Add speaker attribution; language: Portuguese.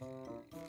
Speaker 1: Música